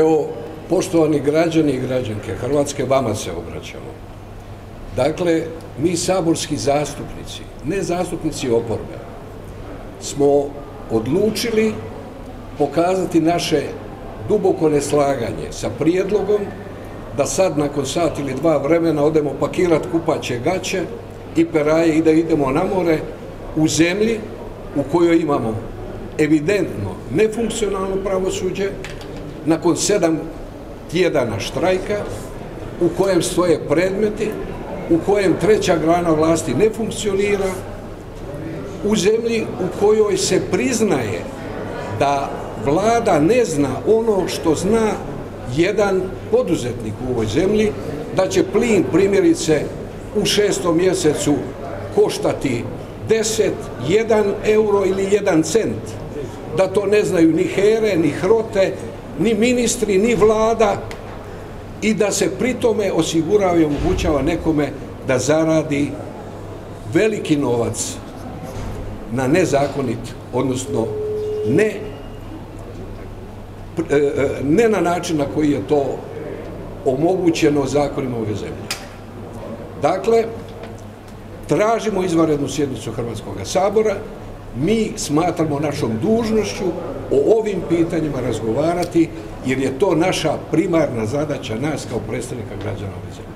Evo, poštovani građani i građanke Hrvatske, vama se obraćamo. Dakle, mi saborski zastupnici, ne zastupnici oporbe, smo odlučili pokazati naše duboko neslaganje sa prijedlogom da sad nakon sat ili dva vremena odemo pakirati kupaće gaće i peraje i da idemo na more u zemlji u kojoj imamo evidentno nefunkcionalno pravosuđe, nakon sedam tjedana štrajka u kojem stoje predmeti, u kojem treća grana vlasti ne funkcionira, u zemlji u kojoj se priznaje da vlada ne zna ono što zna jedan poduzetnik u ovoj zemlji, da će plin primjerice u šestom mjesecu koštati 10, 1 euro ili 1 cent, da to ne znaju ni here, ni hrote, ni ministri, ni vlada i da se pri tome osigurava i omogućava nekome da zaradi veliki novac na nezakonit, odnosno ne, e, e, ne na način na koji je to omogućeno zakonima ove zemlje. Dakle, tražimo izvanrednu sjednicu Hrvatskog sabora, mi smatramo našom dužnošću o ovim pitanjima razgovarati jer je to naša primarna zadaća nas kao predstavnika građana ove zemlje.